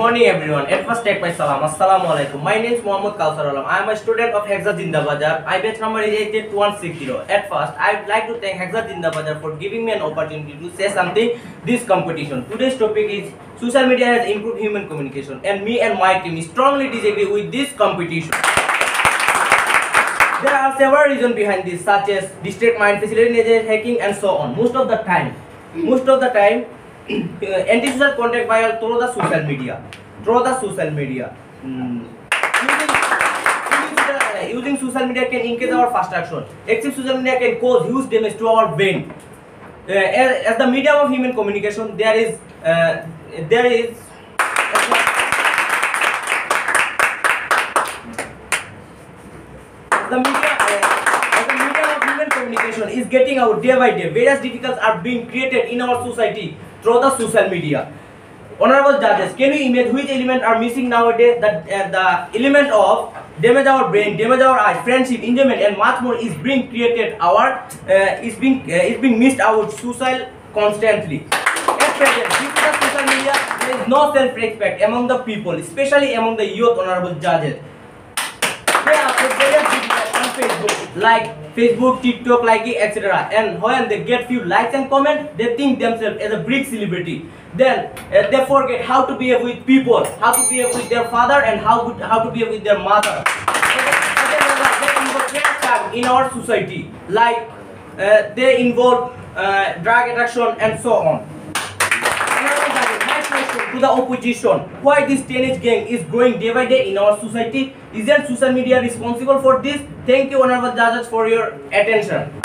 morning everyone. At first take my salam. Assalamu alaikum. My name is Muhammad Kawsar Alam. I am a student of Hexa Zindabazar. My batch number is 88160. At first, I would like to thank Hexa Zindabazar for giving me an opportunity to say something this competition. Today's topic is social media has improved human communication and me and my team strongly disagree with this competition. There are several reasons behind this such as district mind facilitated hacking and so on. Most of the time, most of the time anti-social contact via through the social media through the social media mm. using, social, media can increase our fast action excessive social media can cause huge damage to our brain uh, as, as the medium of human communication there is uh, there is the media uh, the medium of human communication is getting out day by day various difficulties are being created in our society through the social media. Honorable judges, can you imagine which element are missing nowadays? That uh, the element of damage our brain, damage our eyes, friendship, enjoyment, and much more is being created. Our uh, is being uh, is being missed out suicide constantly. At present, due to the social media, there is no self-respect among the people, especially among the youth. Honorable judges, like Facebook, TikTok, like etc. And when they get few likes and comments, they think themselves as a big celebrity. Then uh, they forget how to behave with people, how to behave with their father, and how to, how to behave with their mother. in our society, like uh, they involve uh, drug addiction and so on to the opposition. Why this teenage gang is growing day by day in our society? Isn't social media responsible for this? Thank you honorable judges for your attention